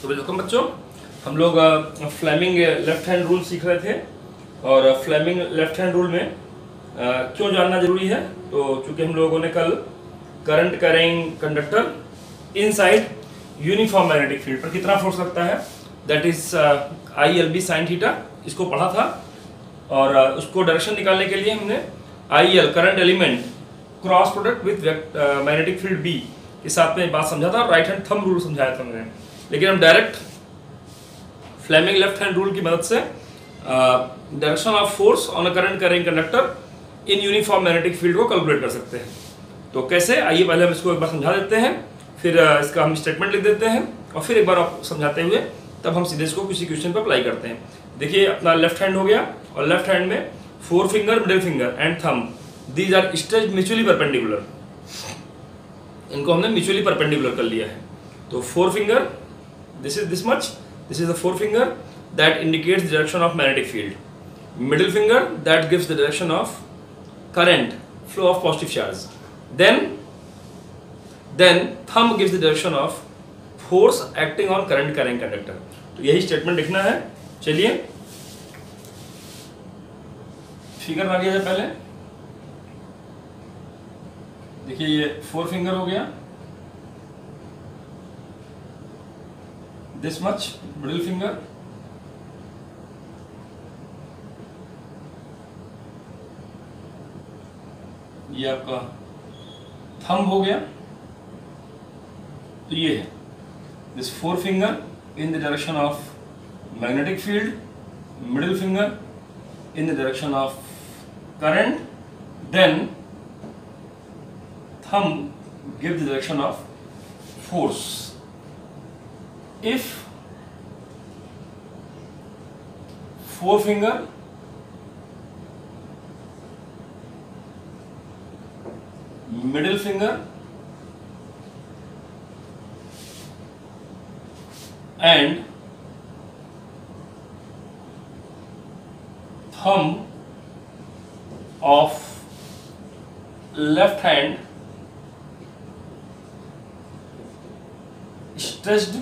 तो वेलकम बच्चों। हम लोग फ्लेमिंग लेफ़्ट हैंड रूल सीख रहे थे। और फ्लेमिंग लेफ़्ट हैंड रूल में क्यों जानना ज़रूरी है? तो चूँकि हम लोगों ने कल current carrying conductor inside uniform magnetic field पर कितना फोर्स लगता है? That is I L B sine theta इसको पढ़ा था। और अ, उसको डायरेक्शन निकालने के लिए हमने I L current element cross product with magnetic field B के साथ में बात समझा था। राइट हैंड थंब रूल समझाया था हमने। लेकिन हम direct Fleming left hand rule की मदद से direction of force on a current carrying conductor in uniform magnetic field को कैलकुलेट कर सकते हैं। तो कैसे? आइए पहले हम इसको एक बार समझा देते हैं, फिर इसका हम स्टेटमेंट लिख देते हैं और फिर एक बार आप समझाते हुए तब हम सीधे इसको किसी क्वेश्चन पर अप्लाई करते हैं। देखिए, अपना लेफ़्ट हैंड हो गया और लेफ़्ट हैंड में four finger middle finger and thumb these are stretch mutually perpendicular इनको हमने म्यूचुअली परपेंडिकुलर कर लिया है। तो four finger this is this much this is the forefinger that indicates the direction of magnetic field middle finger that gives the direction of current flow of positive charge then then thumb gives the direction of force acting on current carrying conductor तो यही statement लिखना है चलिए figure आ गया है पहले देखिए ये फोर फिंगर हो गया this much, middle finger. ये आपका थंब हो गया। तो ये है। This four finger in the direction of magnetic field middle finger in the direction of current then thumb give the direction of force. If forefinger middle finger and thumb of left hand stretched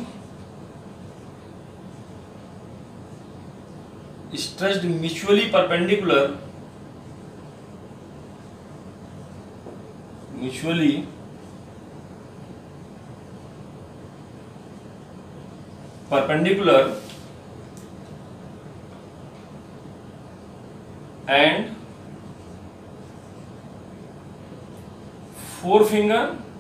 stretched mutually perpendicular mutually perpendicular and forefinger if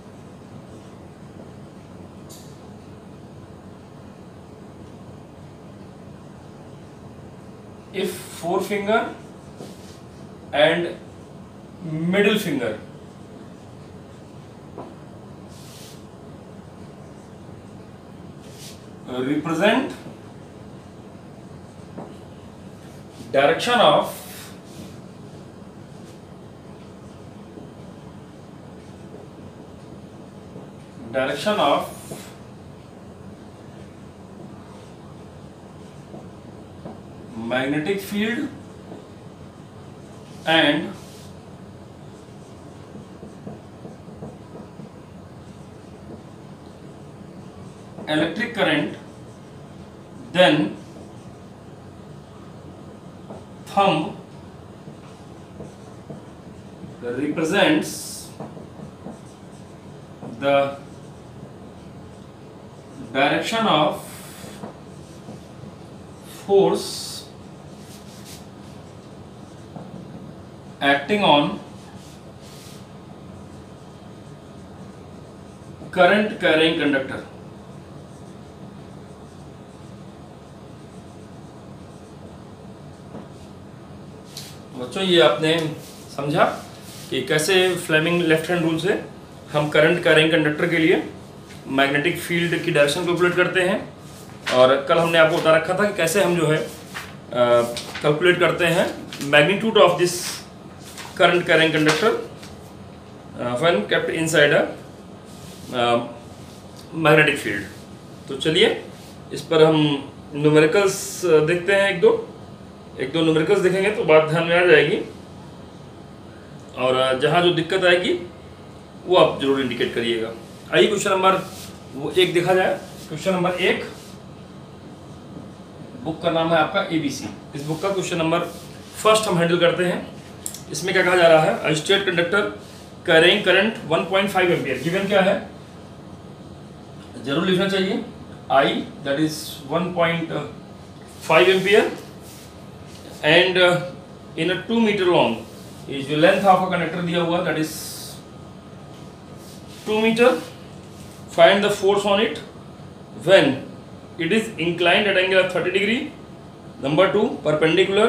forefinger and middle finger. Represent direction of direction of magnetic field and electric current then thumb represents the direction of force acting on current carrying conductor. बच्चों, ये आपने समझा कि कैसे Fleming left hand rule से हम current carrying conductor के लिए मैग्नेटिक फ़ील्ड की डायरेक्शन कैलकुलेट करते हैं। और कल हमने आपको बता रखा था कि कैसे हम जो है कैलकुलेट करते हैं magnitude of this current carrying conductor when kept inside a magnetic field तो चलिए, इस पर हम न्यूमेरिकल्स देखते हैं एक दो। एक दो न्यूमेरिकल्स देखेंगे तो बात ध्यान में आ जाएगी। और जहाँ जो दिक्कत आएगी, वो आप ज़रूर इंडिकेट करिएगा। आइए क्वेश्चन नंबर वो एक देखा जाए। क्वेश्चन नंबर एक। बुक का नाम है आपका एबीसी इस बुक का क्वेश्चन नंबर फ़र्स्ट हम हैंडल करते हैं। इसमें क्या कहा जा रहा है? State conductor carrying current 1.5 point given क्या है? ज़रूर लिखना चाहिए। I that is 1.5 ampere and in a two metre long ये जो लेंथ ऑफ़ अ कंडक्टर दिया हुआ that is two metre find the force on it when it is inclined at angle of 30 degree, number 2 perpendicular,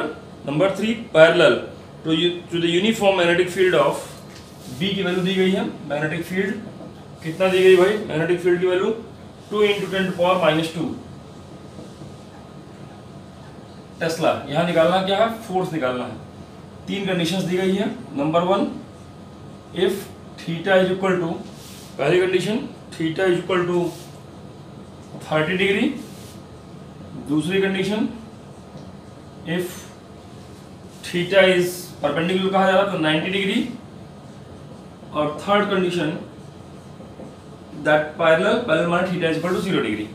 number 3 parallel. To to the uniform magnetic field of B की value दी गई है magnetic field कितना दी गई भाई? Magnetic field की value two into ten power minus two tesla यहाँ निकालना क्या है? फोर्स निकालना है। तीन कंडीशंस दी गई है। Number one if theta is equal to पहली condition theta is equal to thirty degree दूसरी condition if theta is perpendicular कहा जा रहा तो 90 डिग्री और third condition that parallel parallel माने theta is equal to zero degree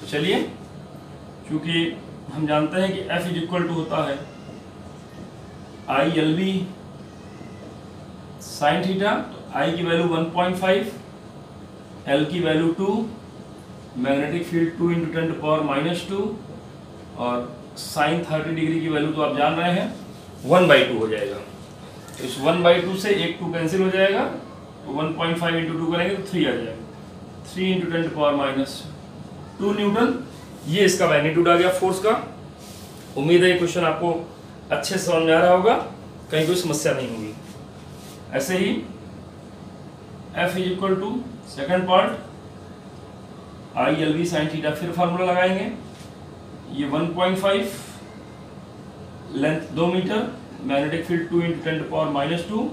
तो चलिए, क्योंकि हम जानते हैं कि एफ़ इज़ इक्वल टू होता है I L B sine theta तो आई की वैल्यू 1.5 एल की value 2 magnetic field two into ten two power minus two और साइन थर्टी डिग्री की वैल्यू तो आप जान रहे हैं। वन बाई टू हो जाएगा। तो इस वन बाई टू से एक टू कैंसिल हो जाएगा तो one point five into two करेंगे तो थ्री आ जाएगा। Three into ten two power minus two newton, ये इसका मैग्नीट्यूड आ गया फोर्स का। उम्मीद है ये क्वेश्चन आपको अच्छे से समझ आ रहा होगा, कहीं कोई समस्या नहीं होगी। ऐसे ही F is equal to second part I L V sine theta फिर फार्मूला लगाएँगे। ये 1.5 लेंथ दो metre magnetic field two into ten power minus two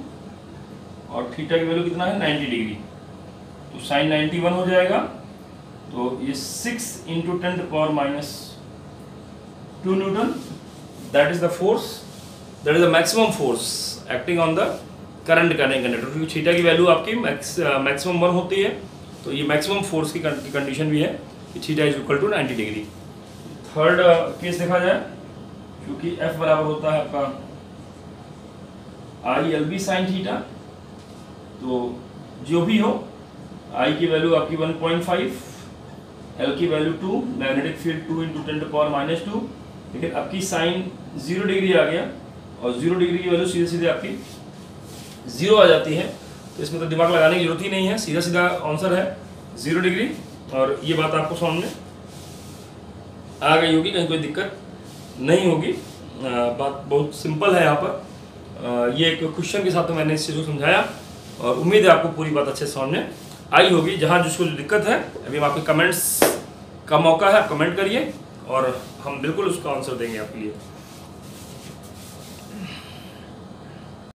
और थीटा की वैल्यू कितना है? 90 डिग्री तो साइन 91 हो जाएगा। तो ये 6 into ten power minus two newton that is the force that is the maximum force acting on the current current conductor क्योंकि थीटा की वैल्यू आपकी मैक्सिमम वन होती है। तो ये मैक्सिमम फोर्स की कंडीशन भी है कि theta is equal to 90 degree third case देखा जाए। क्योंकि एफ़ बराबर होता है आपका I L B sine theta तो जो भी हो आई की वैल्यू आपकी 1.5 एल की value 2 magnetic field 2 into ten power minus two लेकिन आपकी साइन ज़ीरो डिग्री आ गया, और ज़ीरो डिग्री की वैल्यू सीधे सीधे आपकी ज़ीरो आ जाती है। तो इसमें तो दिमाग लगाने की ज़रूरत ही नहीं है, सीधा सीधा आंसर है ज़ीरो डिग्री और ये बात आपको सामने आ गई होगी, कहीं कोई दिक्कत नहीं होगी। बात बहुत सिंपल है यहाँ पर। ये एक क्वेश्चन के साथ तो मैंने इस चीज़ को समझाया और उम्मीद है आपको पूरी बात अच्छे सामने आई होगी। जहाँ जिसको जो दिक्कत है, अभी हम आपके कमेंट्स का मौका है, आप कमेंट करिए और हम बिल्कुल उसका आंसर देंगे आपके लिए।